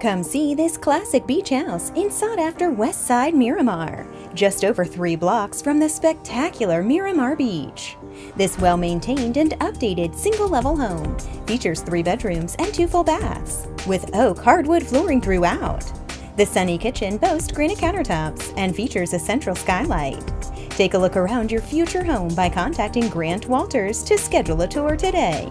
Come see this classic beach house in sought after Westside Miramar, just over three blocks from the spectacular Miramar Beach. This well maintained and updated single level home features three bedrooms and two full baths, with oak hardwood flooring throughout. The sunny kitchen boasts granite countertops and features a central skylight. Take a look around your future home by contacting Grant Walters to schedule a tour today.